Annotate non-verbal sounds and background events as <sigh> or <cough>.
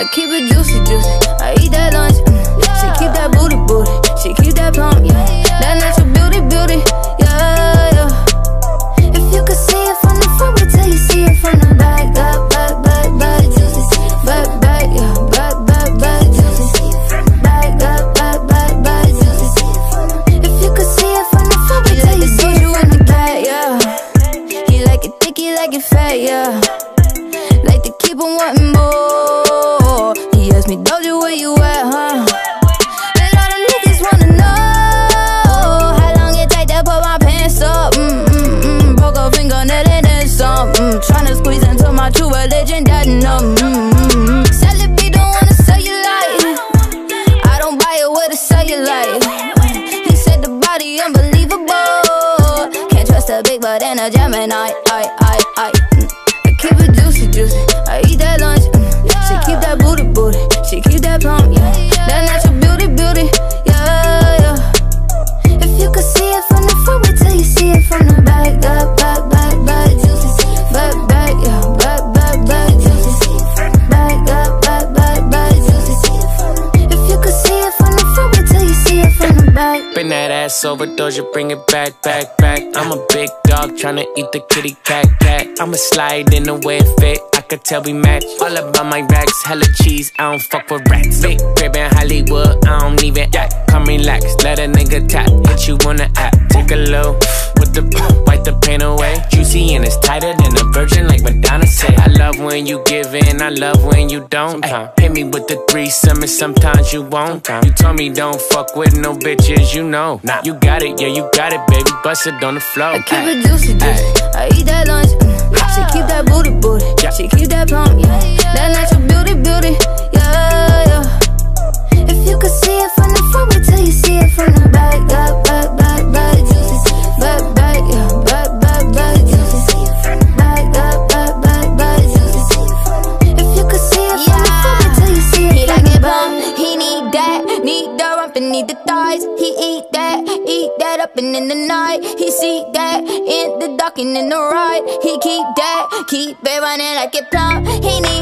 I keep it juicy, juicy. I eat that lunch. Mm. She keep that booty, booty. She keep that plump, yeah. That natural beauty, beauty, yeah, yeah. If you could see it from the front, wait till you see it from the back. Up, back, back, back, juicy. Back, back, yeah. Back, back, back, juicy. Back, up, back, back, back, juicy. If you could see it from the front, wait till you see it from the back, yeah. He like it thick, he like it fat, yeah. Like to keep on wanting more. Asked me, Doja, where you at, huh? And all the niggas wanna know how long it take to put my pants up. Mm mm mm. Broke a fingernail and then some. Mm. Tryna squeeze into my true religion, that no. Mm mm mm. Don't wanna sell you like. I don't buy it with a cellulite. He said the body unbelievable. Can't trust a big butt and a Gemini. I, I. I Bring that ass over, Doja, bring it back, back, back. I'm a big dog tryna eat the kitty cat, cat. I'ma slide in the way it fit. I could tell we match. All about my racks, hella cheese. I don't fuck with rats. Big crib in Hollywood, I don't even act. Come relax, let a nigga tap. Hit you on the app. Take a low with the <clears throat> wipe the pain away. Juicy and it's tighter than a virgin, like Madonna say. I love when you give in, I love when you don't. Ay, hit me with the threesome, and sometimes you won't. You told me don't fuck with no bitches, you know. Nah, you got it, yeah, you got it, baby. Bust it on the floor. I keep it juicy, juicy. I eat that lunch. Mm. She keep that booty, booty. She keep need the thighs. He eat that, eat that up and in the night. He see that in the dark and in the ride. He keep that, keep it running like it plumb. He need